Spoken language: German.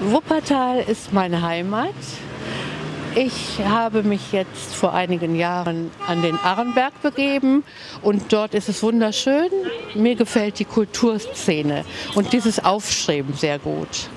Wuppertal ist meine Heimat. Ich habe mich jetzt vor einigen Jahren an den Arrenberg begeben und dort ist es wunderschön. Mir gefällt die Kulturszene und dieses Aufstreben sehr gut.